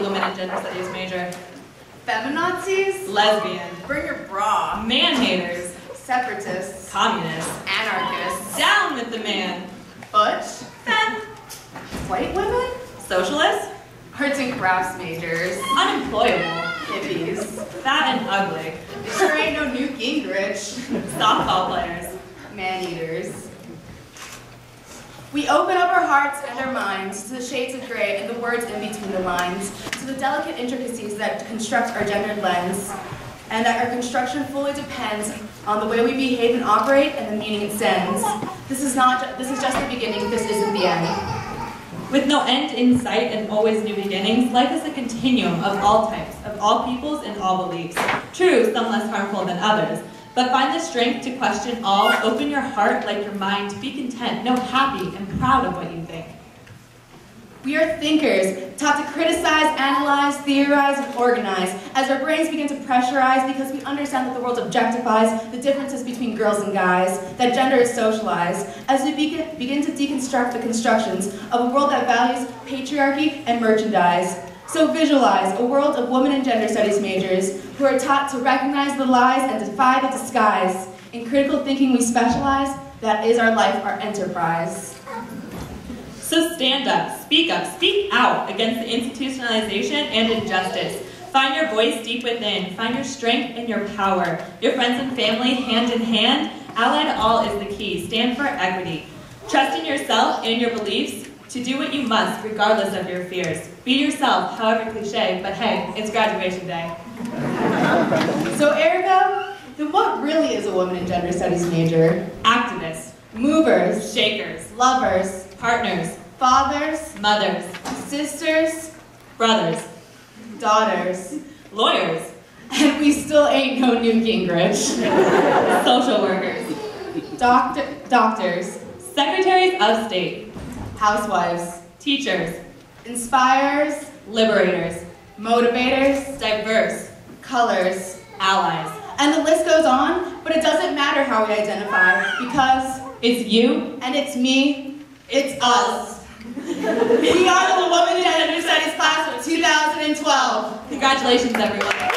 woman and gender studies major. Feminazis? Lesbian. Bring your bra. Man haters. Separatists. Communists. Anarchists. Down with the man. Butch. Femme. White women? Socialists. Arts and crafts majors. Unemployable. Hippies. Fat and ugly. Sure ain't no Newt Gingrich. Softball players. Man eaters. We open up our hearts and our minds to the shades of gray and the words in between the lines, to the delicate intricacies that construct our gendered lens, and that our construction fully depends on the way we behave and operate and the meaning it sends. This is not. This is just the beginning. This isn't the end. With no end in sight and always new beginnings, life is a continuum of all types, of all peoples and all beliefs. True, some less harmful than others. But find the strength to question all, open your heart like your mind, be content, know happy and proud of what you think. We are thinkers, taught to criticize, analyze, theorize, and organize, as our brains begin to pressurize because we understand that the world objectifies the differences between girls and guys, that gender is socialized, as we begin, begin to deconstruct the constructions of a world that values patriarchy and merchandise. So visualize a world of women and gender studies majors who are taught to recognize the lies and defy the disguise. In critical thinking we specialize, that is our life, our enterprise. So stand up, speak up, speak out against the institutionalization and injustice. Find your voice deep within. Find your strength and your power. Your friends and family, hand in hand, allied all is the key. Stand for equity. Trust in yourself and your beliefs to do what you must, regardless of your fears. Be yourself, however cliche, but hey, it's graduation day. So Erika, then what really is a woman in gender studies major? Activists, Movers, shakers, lovers, partners, fathers, mothers, sisters, brothers, daughters, lawyers, and we still ain't no Newt Gingrich. social workers, Doctor, doctors, secretaries of state, housewives, teachers, inspires, liberators, motivators, diverse, colors, allies. and the list goes on, but it doesn't matter how we identify because It's you, and it's me, it's us. we are the Women in Gender Studies class of 2012. Congratulations, everyone.